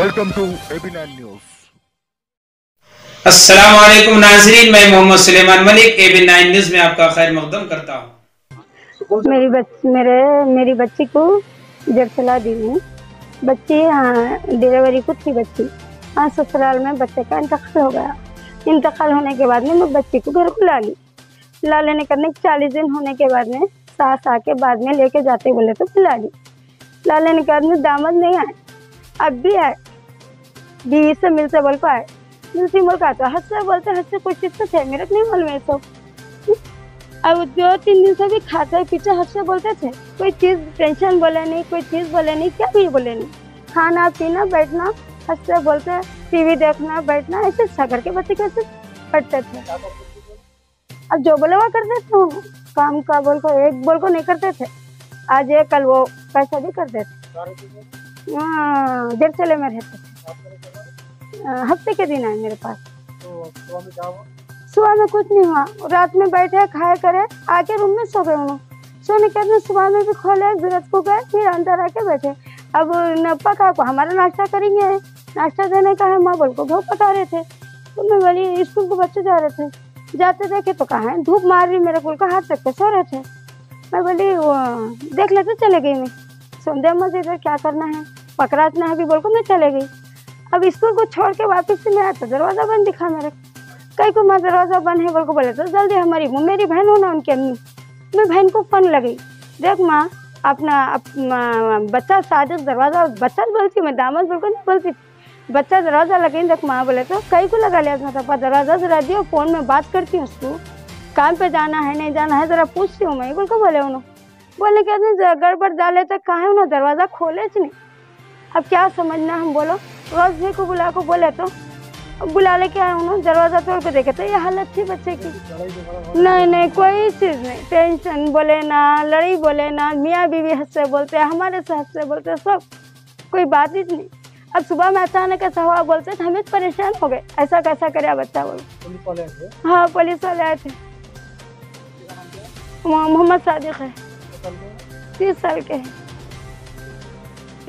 Welcome to AB news असलम नाजरीन मैं Mohammad Suleman Malik A B nine news में आपका खैर मकदम करता हूँ। मेरी बच मेरे मेरी बच्ची को दी हूँ। बच्ची हाँ डिलीवरी को थी बच्ची। हाँ ससुराल में बच्चे का इंतकाल हो गया। इंतकाल होने के बाद में मैं बच्ची को घर को ला। ली ला लेने करने चालीस दिन होने के बाद में सास आके बाद में लेके जाते बोले तो ला ली। ला लेने के बाद में दामद नहीं आए। अब भी आए। बीवी से मिलते बोल को आए मिलती बोल का तो हद से बोलते हद से कोई चीज़ तो थे, मेरे नहीं मालूम है सब। अब दो तीन दिन से भी खाते पीछे हद से बोलते थे। कोई चीज़ टेंशन बोले नहीं, कोई चीज़ बोले नहीं, क्या भी बोले नहीं। खाना, पीना, बैठना हद से बोलते, टीवी देखना, बैठना, ऐसे अच्छा करके बच्चे कैसे पढ़ते थे। अब जो बोले वो करते थे काम का बोल को एक बोल को नहीं करते थे। आज ये कल वो पैसा भी करते थे। हाँ देर चले में रहते थे। हफ़्ते के दिन आए मेरे पास। सुबह में कुछ नहीं हुआ। रात में बैठे खाए करे आके रूम में सो गए उन्होंने सोने के बाद सुबह में भी खोले ज़रूरत को गए फिर अंदर आके बैठे। अब न पका को हमारा नाश्ता करेंगे। नाश्ता देने का है माँ बोल को घर पका रहे थे। तो मैं बोली स्कूल को बच्चे जा रहे थे। जाते देखे तो कहा है? धूप मार रही मेरे कुल का हाथ तक के सो रहे थे। मैं बोली वो, देख लेते चले गई मैं। संध्या इधर क्या करना है? पकड़ाना है भी बोल को मैं चले गई। अब स्कूल को छोड़ के वापस से मैं आया तो दरवाज़ा बंद दिखा मेरे। कई को मैं दरवाज़ा बंद है बोल को बोले तो जल्दी हमारी मेरी बहन हो ना उनकी अम्मी मैं बहन को फ़ोन लगी। देख माँ अपना अप, बच्चा शादी दरवाज़ा बच्चा बोलती मैं दामद बोल को नहीं बोलती। बच्चा दरवाज़ा लगे देख माँ बोले तो कई को लगा लिया था पापा दरवाज़ा जरा दियो फ़ोन में बात करती हूँ उसको। काम पे जाना है नहीं जाना है जरा पूछती हूँ मैं बोल को बोले उन्होंने बोलने के बाद गड़बड़ डाले तक कहा है उन्होंने दरवाज़ा खोले नहीं। अब क्या समझना हम बोलो? रोज भी को बुला को बोले तो। अब बुला लेके आए उन्होंने दरवाज़ा तोड़ के देखे तो ये हालत थी बच्चे की। नहीं नहीं कोई चीज़ नहीं टेंशन बोले ना लड़ाई बोले ना मियाँ बीवी हंस से बोलते हैं हमारे से हंस से बोलते हैं, सब कोई बात ही नहीं। अब सुबह में अचानक ऐसा हुआ बोलते थे हमें परेशान हो गए। ऐसा कैसा करे बच्चा बोलो। हाँ पुलिस वाले आए थे। मोहम्मद सादिक है? तीस साल के हैं।